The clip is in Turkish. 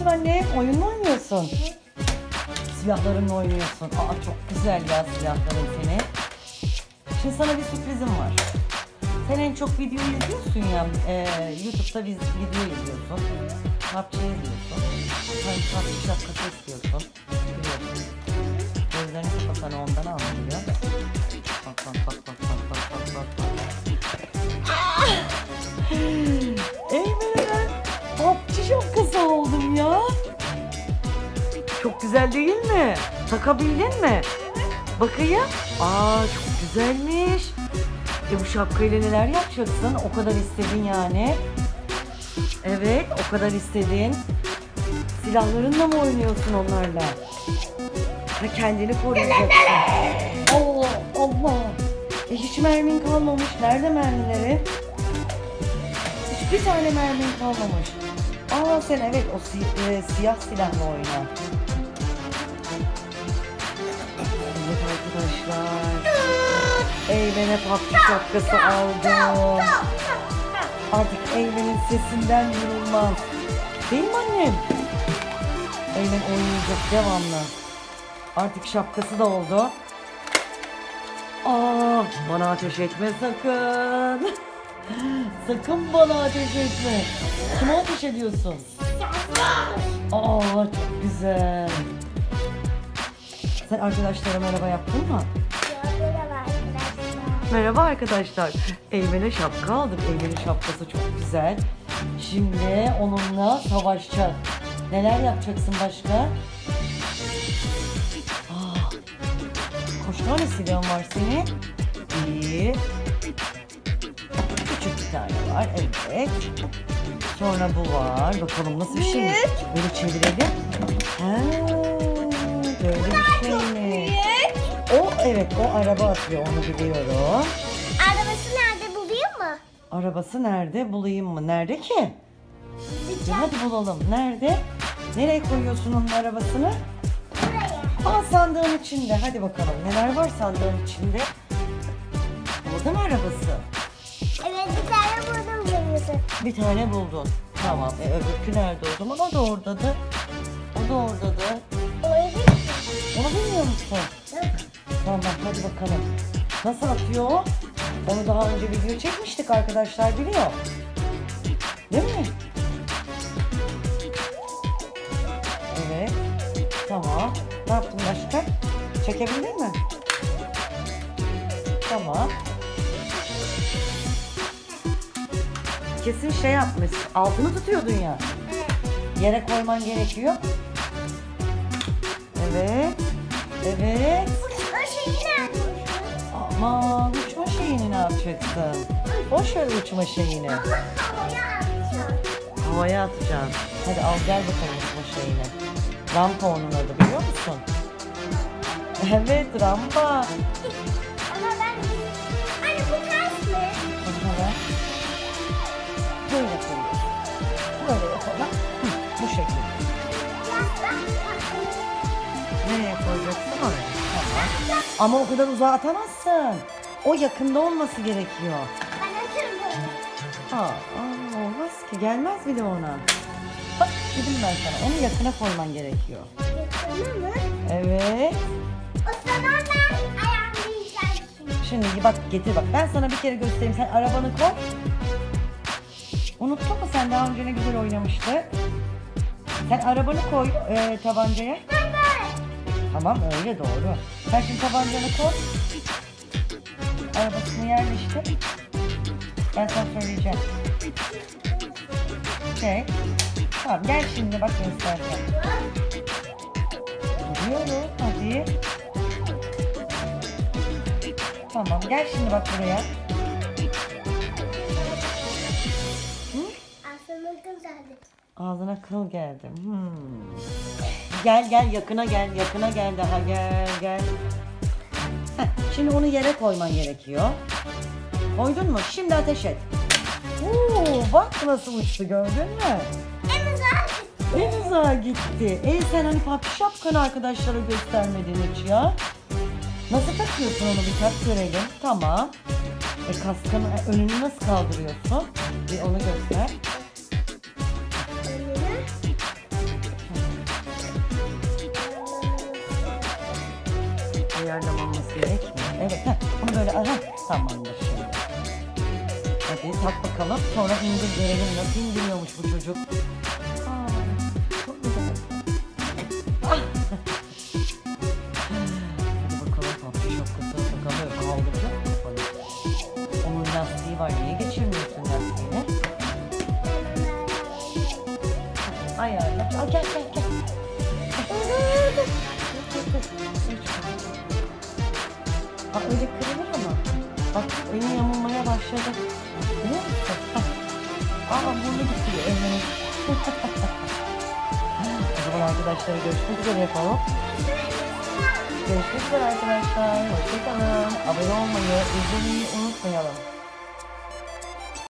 yapıyorsun anne? Oyun mu oynuyorsun? Silahlarınla oynuyorsun. Aa çok güzel ya silahların seni. Şimdi sana bir sürprizim var. Sen en çok video izliyorsun ya. E, YouTube'da biz video izliyorsun. PUBG izliyorsun. Sen PUBG şapkası. Çok güzel değil mi? Takabildin mi? Bakayım. Aa çok güzelmiş. E bu şapkayla neler yapacaksın? O kadar istedin yani. Evet o kadar istedin. Silahlarınla mı oynuyorsun onlarla? Ha kendini koruyacaksın. Allah Allah. E hiç mermin kalmamış. Nerede mermileri? Hiçbir tane mermin kalmamış. Aa sen evet o si- e, siyah silahla oyna. Eymen'e PUBG şapkası aldım. Artık Eymen'in sesinden yorulmaz. Değil mi annem? Eymen oynayacak devamlı. Artık şapkası da oldu. Aa, bana ateş etme sakın. sakın bana ateş etme. Kime ateş ediyorsun? Aa, çok güzel. Sen arkadaşlara merhaba yaptın mı? Merhaba arkadaşlar. Eymen'e şapka aldık. Eymen'in şapkası çok güzel. Şimdi onunla savaşacağız. Neler yapacaksın başka? Aa, kaç tane silahın var senin? Bir. Küçük bir tane var. Evet. Sonra bu var. Bakalım nasıl bir şey? Böyle çevirelim. Ha, böyle bir şey mi? O evet o araba atıyor onu biliyorum. Arabası nerede bulayım mı? Arabası nerede bulayım mı? Nerede ki? Ya hadi bulalım. Nerede? Nereye koyuyorsun onun arabasını? Buraya. Aa sandığın içinde. Hadi bakalım. Neler var sandığın içinde? Burada mı arabası? Evet bir tane buldum kırmızı. Bir tane buldun. Tamam. E, öbürkü nerede o zaman? O da oradadır. O da oradadır. Oyun Onu bilmiyor musun? Tamam hadi bakalım. Nasıl atıyor? Onu daha önce video çekmiştik arkadaşlar biliyor. Değil mi? Evet. Tamam. Ne yaptın başka? Çekebildin mi? Tamam. Kesin şey yapmış. Altını tutuyordun ya. Yere koyman gerekiyor. Evet. Evet. Aman uçma şeyini ne yapacaksın? Boş ver uçma şeyini. Havaya atacağım. Hadi al gel bakalım uçma şeyini. Rampa onun adı biliyor musun? Evet rampa. Ama ben... Anne bu kaç mı? Bakalım. Böyle koyuyorsun. Böyle yapalım. Bu şekilde. Ama o kadar uzağa atamazsın. O yakında olması gerekiyor. Ben atırım. Aa, aa, olmaz ki. Gelmez bile ona. Bak dedim ben sana. Onu yakına koyman gerekiyor. Yakını mı? Evet. O zaman ben ayarlayacağım şimdi. Şimdi bak getir bak. Ben sana bir kere göstereyim. Sen arabanı koy. Unuttun mu sen daha önce ne güzel oynamıştı? Sen arabanı koy e, tabancaya. Böyle. Tamam öyle doğru. Sen şimdi tabancanı koy. Arabasını yerleştir. Ben sana söyleyeceğim. Şey. Tamam gel şimdi bak göstereceğim. Gidiyoruz hadi. Tamam gel şimdi bak buraya. Aslında güzeldi. Ağzına kıl geldi. Hmm. Gel gel yakına gel yakına gel daha gel gel. Heh, şimdi onu yere koyman gerekiyor. Koydun mu? Şimdi ateş et. Oo, bak nasıl uçtu gördün mü? En güzel. En uzağa gitti. E sen hani papi şapkanı arkadaşlara göstermedin hiç ya. Nasıl takıyorsun onu bir tak görelim. Tamam. E kaskını e, önünü nasıl kaldırıyorsun? Bir onu göster. Evet. Heh, bunu böyle ara. Tamamdır şimdi. Hadi tak bakalım. Sonra indir görelim nasıl indiriyormuş bu çocuk. Aa. Ah. Var. Niye geçirmiyorsun lastiğini? Ayarla. Al gel gel Aa, öyle kırılır ama. Bak elin yamulmaya başladı. Hah. Aa burnu gitti elini. o zaman arkadaşlar görüşmek üzere yapalım. Görüşmek üzere arkadaşlar. Hoşçakalın. Abone olmayı, izlemeyi unutmayalım.